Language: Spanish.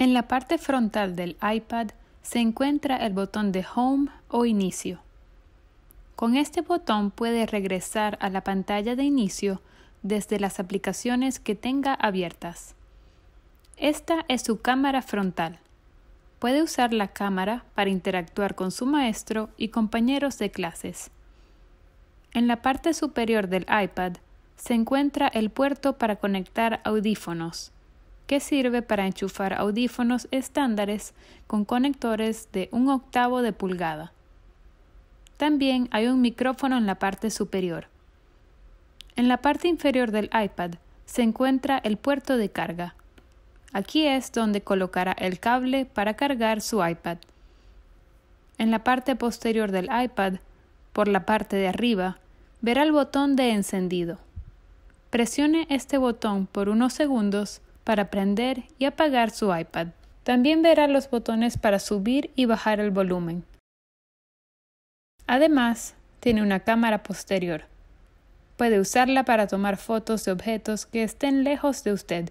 En la parte frontal del iPad se encuentra el botón de Home o Inicio. Con este botón puede regresar a la pantalla de inicio desde las aplicaciones que tenga abiertas. Esta es su cámara frontal. Puede usar la cámara para interactuar con su maestro y compañeros de clases. En la parte superior del iPad se encuentra el puerto para conectar audífonos que sirve para enchufar audífonos estándares con conectores de un octavo de pulgada. También hay un micrófono en la parte superior. En la parte inferior del iPad se encuentra el puerto de carga. Aquí es donde colocará el cable para cargar su iPad. En la parte posterior del iPad, por la parte de arriba, verá el botón de encendido. Presione este botón por unos segundos para prender y apagar su iPad. También verá los botones para subir y bajar el volumen. Además, tiene una cámara posterior. Puede usarla para tomar fotos de objetos que estén lejos de usted,